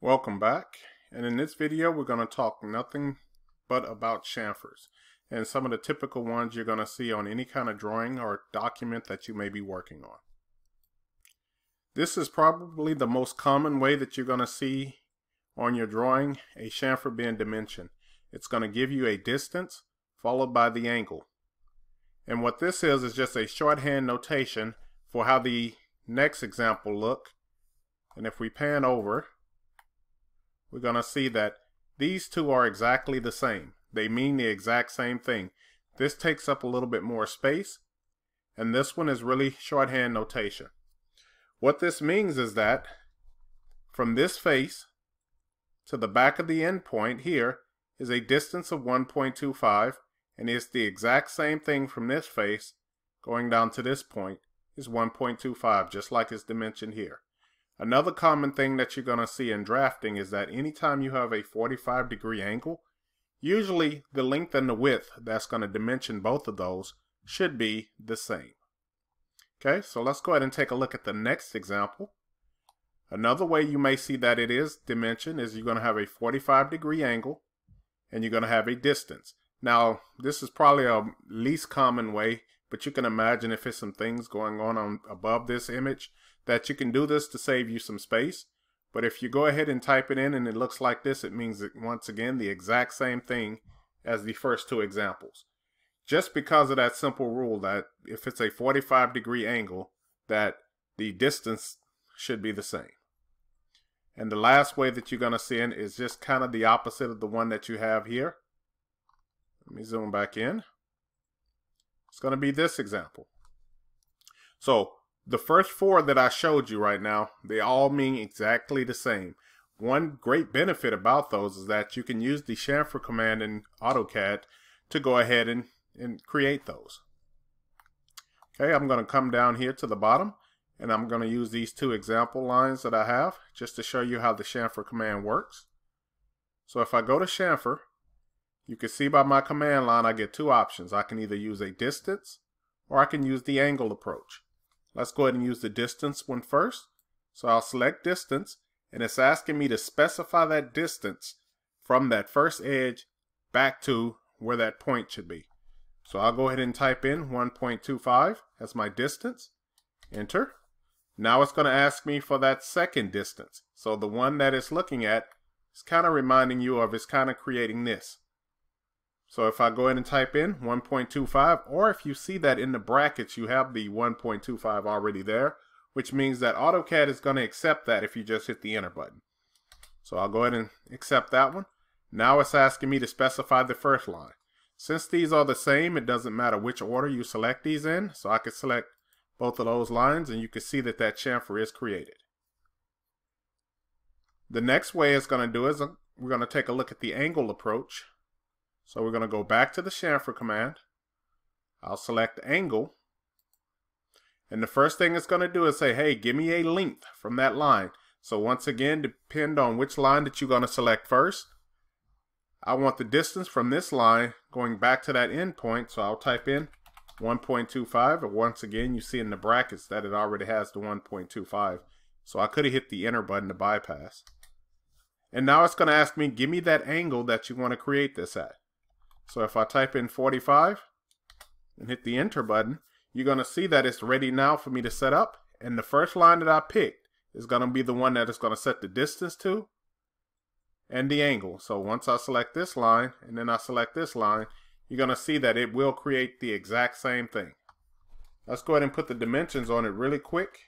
Welcome back and in this video we're going to talk nothing but about chamfers and some of the typical ones you're going to see on any kind of drawing or document that you may be working on. This is probably the most common way that you're going to see on your drawing a chamfer being dimension. It's going to give you a distance followed by the angle. And what this is is just a shorthand notation for how the next example look. And if we pan over, we're going to see that these two are exactly the same. They mean the exact same thing. This takes up a little bit more space, and this one is really shorthand notation. What this means is that from this face to the back of the endpoint here is a distance of 1.25, and it's the exact same thing from this face going down to this point is 1.25, just like it's dimensioned here. Another common thing that you're going to see in drafting is that anytime you have a 45 degree angle, usually the length and the width that's going to dimension both of those should be the same. Okay, so let's go ahead and take a look at the next example. Another way you may see that it is dimension is you're going to have a 45 degree angle and you're going to have a distance. Now, this is probably a least common way, but you can imagine if there's some things going on, on above this image, that you can do this to save you some space. But if you go ahead and type it in and it looks like this, it means that once again the exact same thing as the first two examples. Just because of that simple rule that if it's a 45 degree angle, that the distance should be the same. And the last way that you're going to see it is just kind of the opposite of the one that you have here. Let me zoom back in. It's going to be this example. So the first four that I showed you right now, they all mean exactly the same. One great benefit about those is that you can use the chamfer command in AutoCAD to go ahead and, and create those. Okay, I'm going to come down here to the bottom and I'm going to use these two example lines that I have just to show you how the chamfer command works. So if I go to chamfer, you can see by my command line I get two options. I can either use a distance or I can use the angle approach. Let's go ahead and use the distance one first. So I'll select distance and it's asking me to specify that distance from that first edge back to where that point should be. So I'll go ahead and type in 1.25 as my distance. Enter. Now it's going to ask me for that second distance. So the one that it's looking at is kind of reminding you of it's kind of creating this. So if I go ahead and type in 1.25, or if you see that in the brackets, you have the 1.25 already there, which means that AutoCAD is going to accept that if you just hit the enter button. So I'll go ahead and accept that one. Now it's asking me to specify the first line. Since these are the same, it doesn't matter which order you select these in. So I could select both of those lines and you can see that that chamfer is created. The next way it's going to do is uh, we're going to take a look at the angle approach. So we're going to go back to the chamfer command. I'll select angle. And the first thing it's going to do is say, hey, give me a length from that line. So once again, depend on which line that you're going to select first. I want the distance from this line going back to that endpoint. So I'll type in 1.25. And once again, you see in the brackets that it already has the 1.25. So I could have hit the enter button to bypass. And now it's going to ask me, give me that angle that you want to create this at. So if I type in 45 and hit the enter button, you're going to see that it's ready now for me to set up. And the first line that I picked is going to be the one that is going to set the distance to and the angle. So once I select this line and then I select this line, you're going to see that it will create the exact same thing. Let's go ahead and put the dimensions on it really quick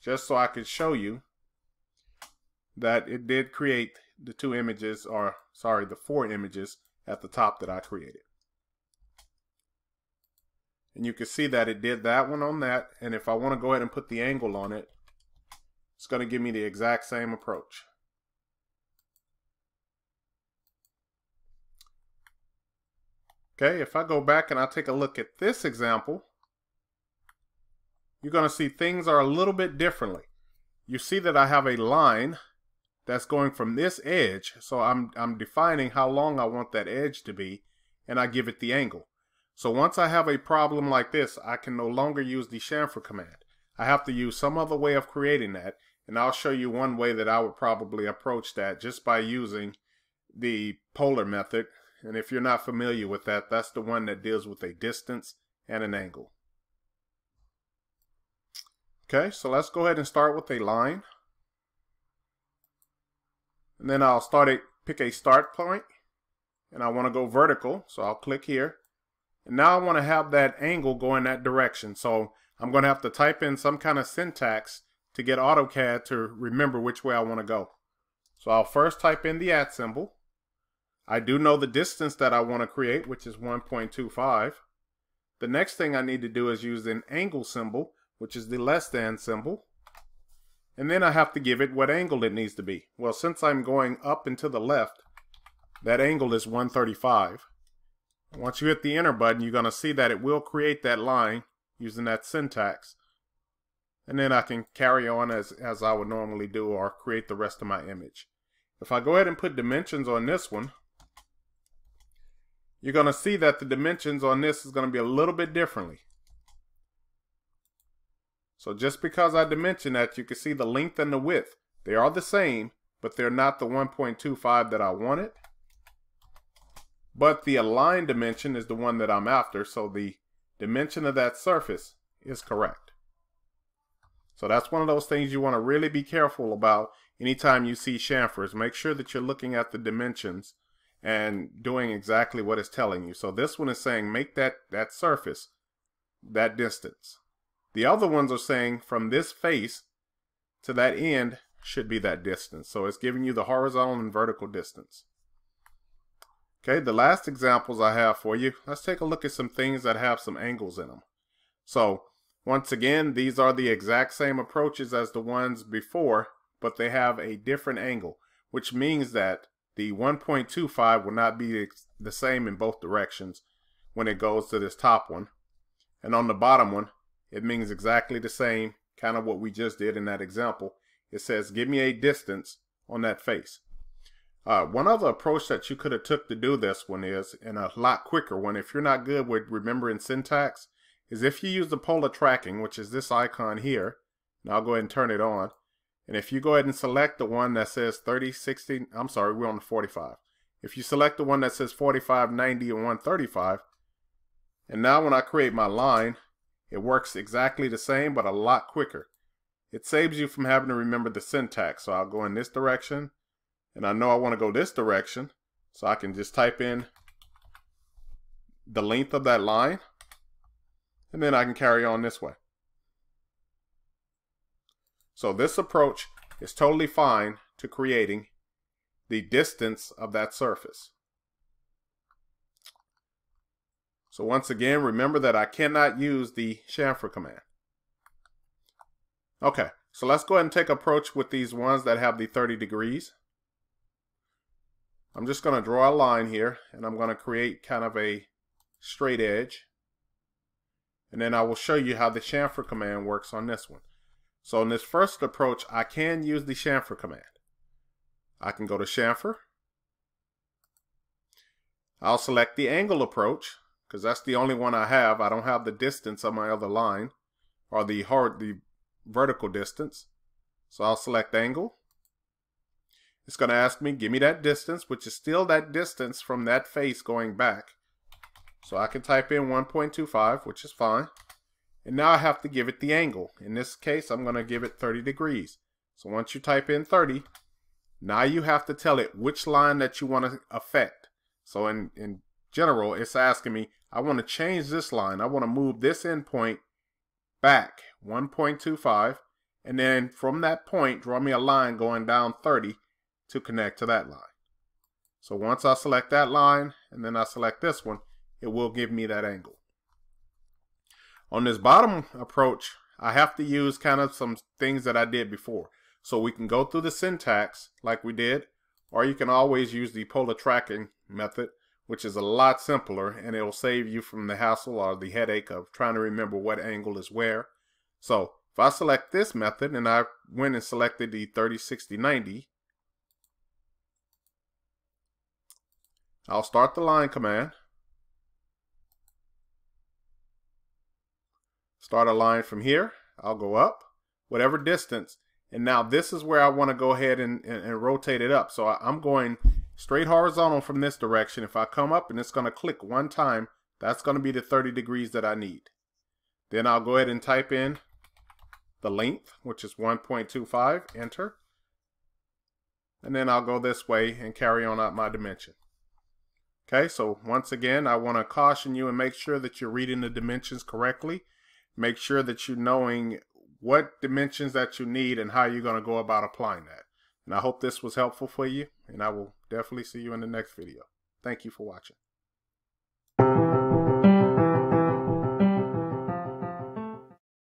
just so I can show you that it did create the two images or sorry the four images at the top that I created. And you can see that it did that one on that. And if I want to go ahead and put the angle on it, it's going to give me the exact same approach. Okay, if I go back and I take a look at this example, you're going to see things are a little bit differently. You see that I have a line that's going from this edge. So I'm, I'm defining how long I want that edge to be and I give it the angle. So once I have a problem like this, I can no longer use the chamfer command. I have to use some other way of creating that, and I'll show you one way that I would probably approach that just by using the polar method. And if you're not familiar with that, that's the one that deals with a distance and an angle. Okay, so let's go ahead and start with a line. And then I'll start a, pick a start point and I want to go vertical. So I'll click here. And now I want to have that angle go in that direction. So I'm going to have to type in some kind of syntax to get AutoCAD to remember which way I want to go. So I'll first type in the at symbol. I do know the distance that I want to create, which is 1.25. The next thing I need to do is use an angle symbol, which is the less than symbol. And then I have to give it what angle it needs to be. Well, since I'm going up and to the left, that angle is 135. Once you hit the enter button, you're going to see that it will create that line using that syntax. And then I can carry on as, as I would normally do or create the rest of my image. If I go ahead and put dimensions on this one, you're going to see that the dimensions on this is going to be a little bit differently. So just because I dimension that, you can see the length and the width. They are the same, but they're not the 1.25 that I wanted. But the align dimension is the one that I'm after, so the dimension of that surface is correct. So that's one of those things you want to really be careful about anytime you see chamfers. Make sure that you're looking at the dimensions and doing exactly what it's telling you. So this one is saying make that, that surface that distance. The other ones are saying from this face to that end should be that distance. So it's giving you the horizontal and vertical distance. Okay, the last examples I have for you, let's take a look at some things that have some angles in them. So, once again, these are the exact same approaches as the ones before, but they have a different angle, which means that the 1.25 will not be the same in both directions when it goes to this top one. And on the bottom one, it means exactly the same, kind of what we just did in that example. It says, give me a distance on that face. Uh, one other approach that you could have took to do this one is, and a lot quicker one, if you're not good with remembering syntax, is if you use the polar tracking, which is this icon here, and I'll go ahead and turn it on. And if you go ahead and select the one that says 30, 60, I'm sorry, we're on the 45. If you select the one that says 45, 90, and 135, and now when I create my line, it works exactly the same, but a lot quicker. It saves you from having to remember the syntax. So I'll go in this direction, and I know I want to go this direction, so I can just type in the length of that line, and then I can carry on this way. So this approach is totally fine to creating the distance of that surface. So once again, remember that I cannot use the chamfer command. Okay, so let's go ahead and take approach with these ones that have the 30 degrees. I'm just going to draw a line here and I'm going to create kind of a straight edge. And then I will show you how the chamfer command works on this one. So in this first approach, I can use the chamfer command. I can go to chamfer. I'll select the angle approach because that's the only one I have. I don't have the distance of my other line or the hard, the vertical distance. So I'll select angle. It's going to ask me, give me that distance, which is still that distance from that face going back. So I can type in 1.25, which is fine. And now I have to give it the angle. In this case, I'm going to give it 30 degrees. So once you type in 30, now you have to tell it which line that you want to affect. So in, in general, it's asking me, I want to change this line. I want to move this endpoint back 1.25. And then from that point, draw me a line going down 30 to connect to that line. So once I select that line and then I select this one, it will give me that angle. On this bottom approach, I have to use kind of some things that I did before. So we can go through the syntax like we did, or you can always use the polar tracking method, which is a lot simpler and it'll save you from the hassle or the headache of trying to remember what angle is where. So if I select this method and I went and selected the 30, 60, 90, I'll start the line command. Start a line from here. I'll go up, whatever distance. And now this is where I want to go ahead and, and, and rotate it up. So I, I'm going straight horizontal from this direction. If I come up and it's going to click one time, that's going to be the 30 degrees that I need. Then I'll go ahead and type in the length, which is 1.25, enter. And then I'll go this way and carry on out my dimension. Okay, so once again, I want to caution you and make sure that you're reading the dimensions correctly. Make sure that you're knowing what dimensions that you need and how you're going to go about applying that. And I hope this was helpful for you, and I will definitely see you in the next video. Thank you for watching.